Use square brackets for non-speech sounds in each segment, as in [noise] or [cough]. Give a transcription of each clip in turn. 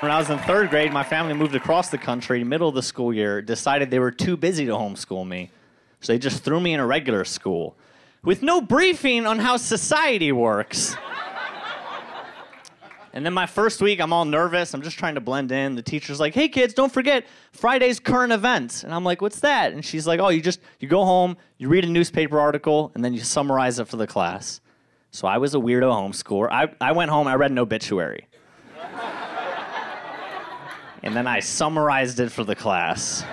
When I was in third grade, my family moved across the country, middle of the school year, decided they were too busy to homeschool me. So they just threw me in a regular school with no briefing on how society works. And then my first week, I'm all nervous. I'm just trying to blend in. The teacher's like, "Hey kids, don't forget Friday's current events." And I'm like, "What's that?" And she's like, "Oh, you just you go home, you read a newspaper article, and then you summarize it for the class." So I was a weirdo homeschooler. I, I went home, I read an obituary. And then I summarized it for the class.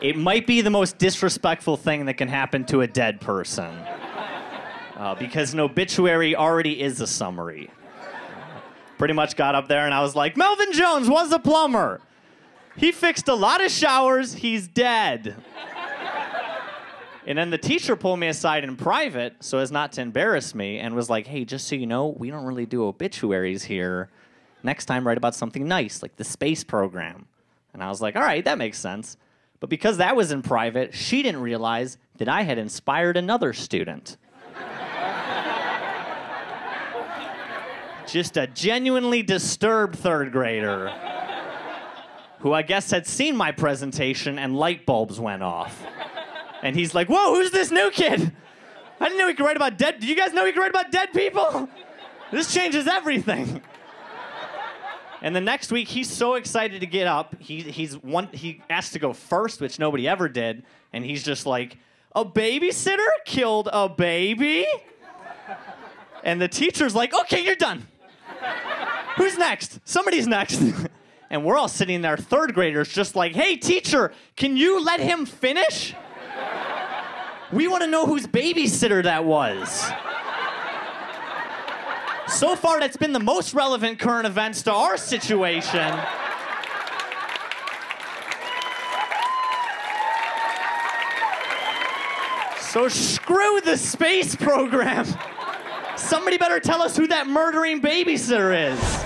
It might be the most disrespectful thing that can happen to a dead person. Uh, because an obituary already is a summary pretty much got up there and I was like, Melvin Jones was a plumber. He fixed a lot of showers. He's dead. and then the teacher pulled me aside in private so as not to embarrass me and was like, hey, just so you know, we don't really do obituaries here. Next time, write about something nice, like the space program. And I was like, all right, that makes sense. But because that was in private, she didn't realize that I had inspired another student. just a genuinely disturbed third grader who I guess had seen my presentation and light bulbs went off. And he's like, Whoa, who's this new kid? I didn't know he could write about dead. Do you guys know he could write about dead people? This changes everything. And the next week, he's so excited to get up. He, he's one, he asked to go first, which nobody ever did. And he's just like, A babysitter killed a baby? And the teacher's like, Okay, you're done. Who's next? Somebody's next. [laughs] and we're all sitting there, third graders, just like, hey, teacher, can you let him finish? We want to know whose babysitter that was. So far, that's been the most relevant current events to our situation. So screw the space program. Somebody better tell us who that murdering babysitter is.